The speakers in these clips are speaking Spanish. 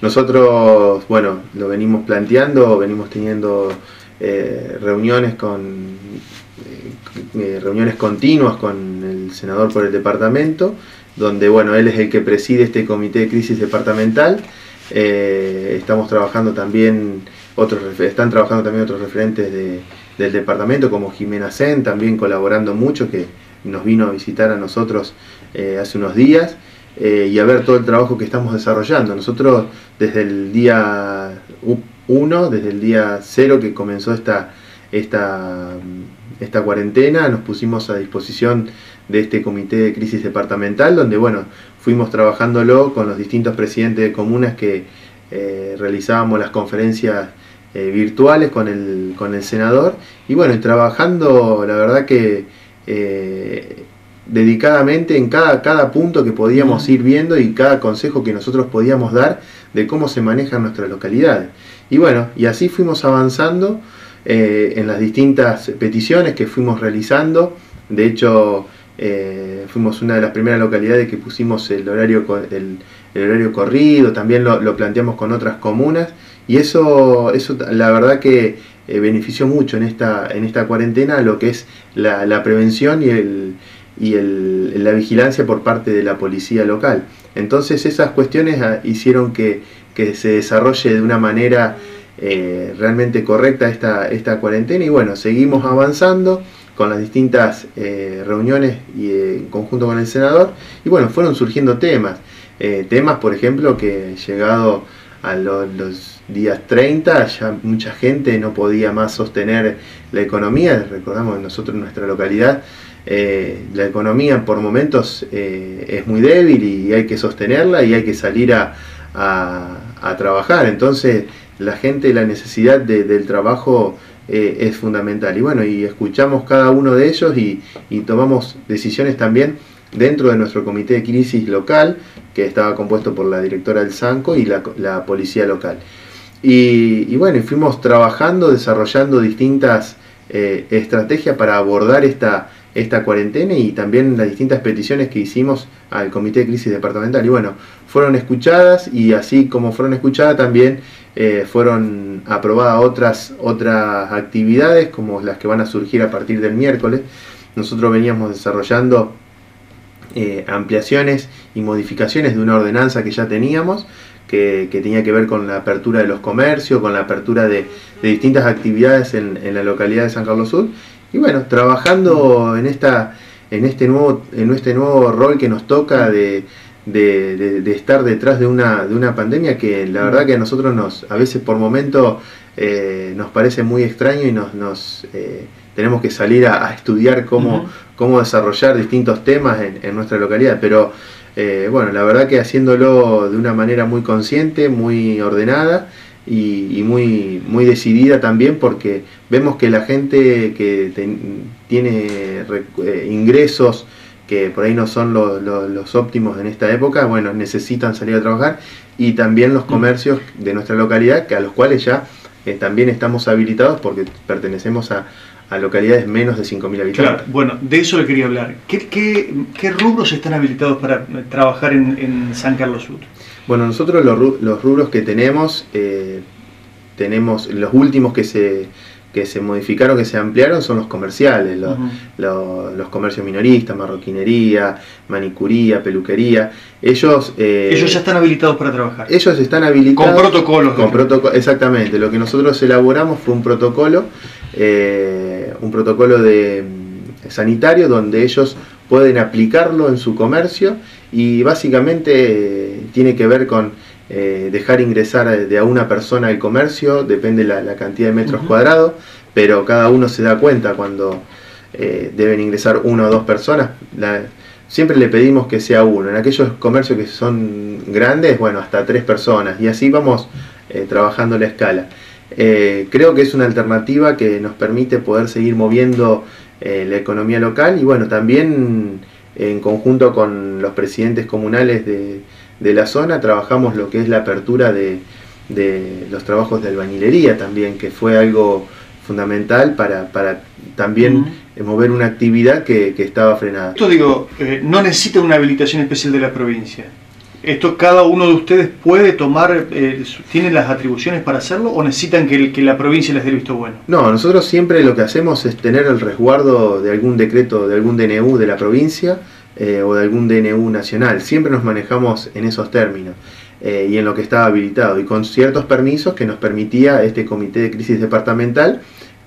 Nosotros, bueno, lo venimos planteando, venimos teniendo eh, reuniones con eh, eh, reuniones continuas con el senador por el departamento, donde bueno, él es el que preside este comité de crisis departamental. estamos trabajando también otros están trabajando también otros referentes del departamento como Jimena Sen, también colaborando mucho, que nos vino a visitar a nosotros hace unos días. Y a ver todo el trabajo que estamos desarrollando. Nosotros desde el día uno, desde el día cero que comenzó esta, esta, esta cuarentena, nos pusimos a disposición de este comité de crisis departamental, donde bueno, fuimos trabajándolo con los distintos presidentes de comunas que eh, realizábamos las conferencias eh, virtuales con el, con el senador, y bueno, y trabajando la verdad que eh, dedicadamente en cada, cada punto que podíamos ir viendo y cada consejo que nosotros podíamos dar de cómo se manejan nuestras localidades. Y bueno, y así fuimos avanzando eh, en las distintas peticiones que fuimos realizando. De hecho, eh, fuimos una de las primeras localidades que pusimos el horario, el, horario corrido, también lo, planteamos con otras comunas. Y eso, eso la verdad que eh, benefició mucho en esta, en esta cuarentena lo que es la, prevención y, el, y el, la vigilancia por parte de la policía local. Entonces esas cuestiones ah, hicieron que, se desarrolle de una manera eh, realmente correcta esta, esta cuarentena y bueno, seguimos avanzando con las distintas eh, reuniones y eh, en conjunto con el senador y bueno, fueron surgiendo temas, temas por ejemplo que llegado a los días 30 ya mucha gente no podía más sostener la economía, recordamos nosotros en nuestra localidad eh, la economía por momentos eh, es muy débil y hay que sostenerla y hay que salir a, trabajar. Entonces la gente, la necesidad del trabajo eh, es fundamental. Y bueno, y escuchamos cada uno de ellos y, tomamos decisiones también dentro de nuestro comité de crisis local, que estaba compuesto por la directora del SANCO y la, policía local. Y, y, bueno, fuimos trabajando, desarrollando distintas estrategias para abordar esta, esta cuarentena y también las distintas peticiones que hicimos al Comité de Crisis Departamental. Y bueno, fueron escuchadas y así como fueron escuchadas también eh, fueron aprobadas otras, otras actividades como las que van a surgir a partir del miércoles. Nosotros veníamos desarrollando eh, ampliaciones y modificaciones de una ordenanza que ya teníamos. Que, tenía que ver con la apertura de los comercios, con la apertura de, distintas actividades en, en la localidad de San Carlos Sur y bueno, trabajando en esta en este nuevo en este nuevo rol que nos toca de, estar detrás de una, de una pandemia que la verdad que a nosotros nos a veces por momento eh, nos parece muy extraño y nos, nos eh, tenemos que salir a, estudiar cómo, cómo desarrollar distintos temas en, nuestra localidad. Pero eh, bueno la verdad que haciéndolo de una manera muy consciente muy ordenada y, muy, muy decidida también porque vemos que la gente que tiene eh, ingresos que por ahí no son los óptimos en esta época, bueno, necesitan salir a trabajar y también los mm. comercios de nuestra localidad, que a los cuales ya eh, también estamos habilitados porque pertenecemos a, localidades menos de 5.000 habitantes. Claro, bueno, de eso le quería hablar. ¿Qué, qué, rubros están habilitados para trabajar en, en San Carlos Sur? Bueno, nosotros los, rubros que tenemos, eh, tenemos los últimos que se, que se modificaron, que se ampliaron, son los comerciales, los, comercios minoristas, marroquinería, manicuría, peluquería. Ellos, eh, ellos ya están habilitados para trabajar. Ellos están habilitados. Con protocolos. Con protocolo, exactamente. Lo que nosotros elaboramos fue un protocolo, eh, un protocolo de mm, sanitario donde ellos pueden aplicarlo en su comercio y básicamente tiene que ver con eh, dejar ingresar de a una persona al comercio, depende la, la cantidad de metros cuadrados, pero cada uno se da cuenta cuando eh, deben ingresar una o dos personas. siempre le pedimos que sea uno. En aquellos comercios que son grandes, bueno, hasta tres personas. Y así vamos eh, trabajando la escala. creo que es una alternativa que nos permite poder seguir moviendo la economía local y bueno, también en conjunto con los presidentes comunales de, la zona, trabajamos lo que es la apertura de, los trabajos de albañilería también, que fue algo fundamental para, también mover una actividad que, estaba frenada. Esto digo, eh, no necesita una habilitación especial de la provincia. ¿Esto cada uno de ustedes puede tomar, eh, tiene las atribuciones para hacerlo o necesitan que, que, la provincia les dé el visto bueno? No, nosotros siempre lo que hacemos es tener el resguardo de algún decreto, de algún DNU de la provincia eh, o de algún DNU nacional. Siempre nos manejamos en esos términos eh, y en lo que estaba habilitado y con ciertos permisos que nos permitía este comité de crisis departamental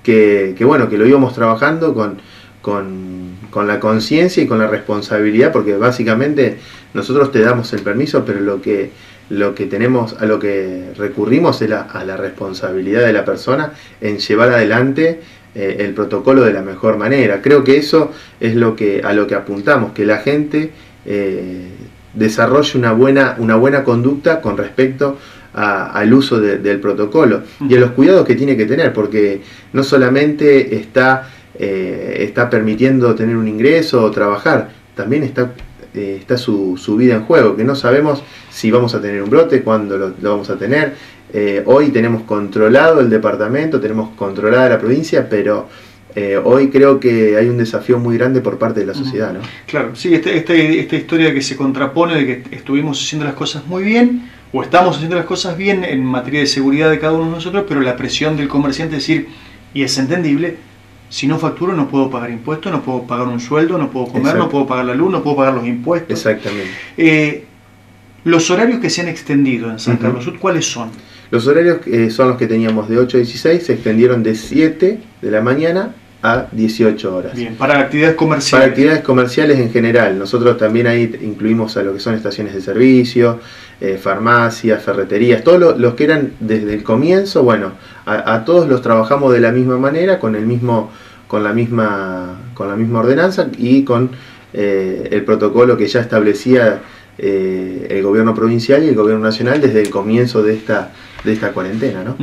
que, que bueno, que lo íbamos trabajando con, con, con la conciencia y con la responsabilidad porque básicamente nosotros te damos el permiso, pero lo que, lo que tenemos, a lo que recurrimos es a la responsabilidad de la persona en llevar adelante eh, el protocolo de la mejor manera. Creo que eso es lo que, a lo que apuntamos, que la gente eh, desarrolle una buena, una buena conducta con respecto al uso del protocolo y a los cuidados que tiene que tener, porque no solamente está, eh, está permitiendo tener un ingreso o trabajar, también está eh, está su, vida en juego, que no sabemos si vamos a tener un brote, cuándo lo, vamos a tener. Eh, hoy tenemos controlado el departamento, tenemos controlada la provincia, pero eh, hoy creo que hay un desafío muy grande por parte de la sociedad. ¿no? Claro, sí, este, este, esta historia que se contrapone de que estuvimos haciendo las cosas muy bien, o estamos haciendo las cosas bien en materia de seguridad de cada uno de nosotros, pero la presión del comerciante es decir, y es entendible, si no facturo no puedo pagar impuestos, no puedo pagar un sueldo, no puedo comer, no puedo pagar la luz, no puedo pagar los impuestos. Exactamente. Eh, los horarios que se han extendido en San Carlos Sur, ¿cuáles son? Los horarios eh, son los que teníamos de 8 a 16, se extendieron de 7 de la mañana a 18 horas. Bien, para actividades comerciales. Para actividades comerciales en general. Nosotros también ahí incluimos a lo que son estaciones de servicio, eh, farmacias, ferreterías, todos los que eran desde el comienzo, bueno, a, todos los trabajamos de la misma manera, con el mismo, con la misma, con la misma ordenanza y con eh, el protocolo que ya establecía eh, el gobierno provincial y el gobierno nacional desde el comienzo de esta de esta cuarentena, ¿no?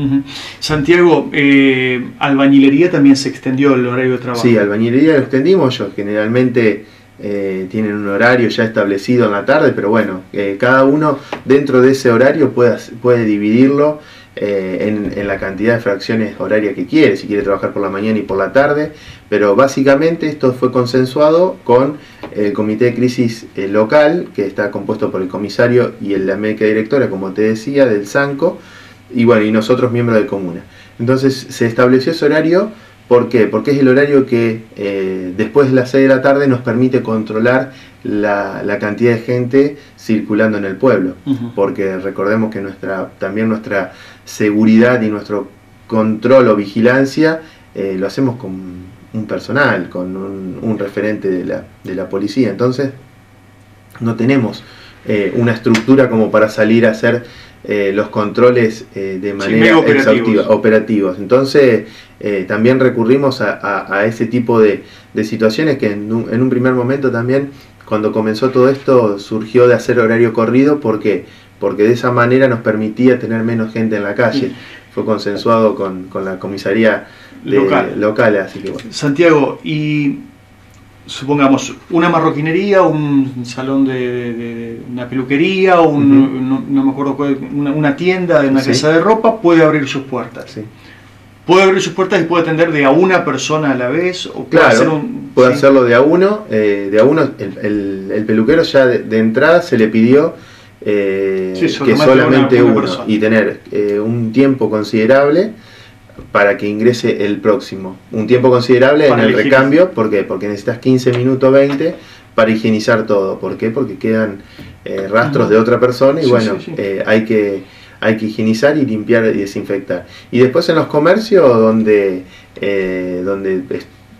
Santiago, eh, albañilería también se extendió el horario de trabajo. Sí, albañilería lo extendimos, yo generalmente eh, tienen un horario ya establecido en la tarde, pero bueno, eh, cada uno dentro de ese horario puede, puede dividirlo en, en, la cantidad de fracciones horarias que quiere, si quiere trabajar por la mañana y por la tarde, pero básicamente esto fue consensuado con el comité de crisis local, que está compuesto por el comisario y la médica directora, como te decía, del SANCO, y bueno, y nosotros miembros de comuna. Entonces se estableció ese horario, ¿por qué? Porque es el horario que eh, después de las 6 de la tarde nos permite controlar la, cantidad de gente circulando en el pueblo, porque recordemos que nuestra, también nuestra seguridad y nuestro control o vigilancia eh, lo hacemos con un personal, con un, referente de la, de la, policía, entonces no tenemos eh, una estructura como para salir a hacer eh, los controles eh, de manera exhaustiva, operativos. Entonces, eh, también recurrimos a, ese tipo de, situaciones que en un, primer momento también, cuando comenzó todo esto, surgió de hacer horario corrido. ¿Por Porque de esa manera nos permitía tener menos gente en la calle. Fue consensuado con, la comisaría local. Así que Santiago, y supongamos, una marroquinería, un salón de, una peluquería, un, no, me acuerdo una, tienda de una casa de ropa, puede abrir sus puertas. Puede abrir sus puertas y puede atender de a una persona a la vez. O puede claro, puede hacerlo de a uno. Eh, de a uno el, peluquero ya de, entrada se le pidió eh, que solamente uno y tener eh, un tiempo considerable para que ingrese el próximo. Un tiempo considerable en el recambio, ¿por qué? Porque necesitas 15 minutos 20 para higienizar todo. ¿Por qué? Porque quedan eh, rastros de otra persona y bueno, eh, hay, que, hay que higienizar y limpiar y desinfectar. Y después en los comercios donde, eh, donde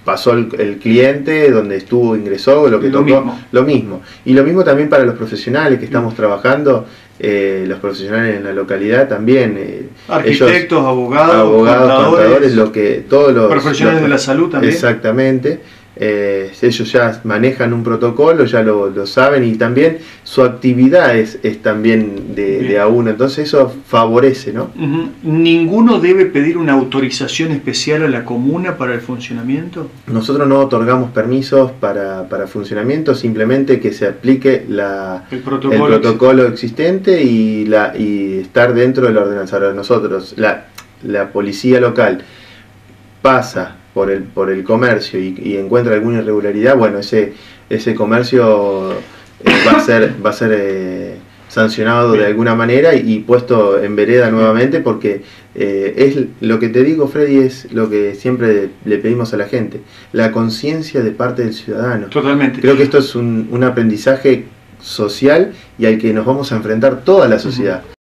pasó el, cliente, donde estuvo, ingresó, lo que lo mismo. lo mismo. Y lo mismo también para los profesionales que estamos trabajando eh, los profesionales en la localidad también. Eh, Arquitectos, abogados, abogados, contadores, lo que, todos los profesionales de la salud también. Exactamente. Eh, ellos ya manejan un protocolo, ya lo, saben y también su actividad es, es también de, a uno, entonces eso favorece, ¿no? ¿Ninguno debe pedir una autorización especial a la comuna para el funcionamiento? Nosotros no otorgamos permisos para, para funcionamiento, simplemente que se aplique la, el protocolo, existente y, la, y estar dentro de la ordenanza. nosotros, la, la policía local pasa por el, por el comercio y, encuentra alguna irregularidad, bueno, ese, ese comercio eh, va a ser, va a ser eh, sancionado de alguna manera y puesto en vereda nuevamente porque eh, es lo que te digo Freddy es lo que siempre le pedimos a la gente la conciencia de parte del ciudadano. Totalmente. creo que esto es un, un aprendizaje social y al que nos vamos a enfrentar toda la sociedad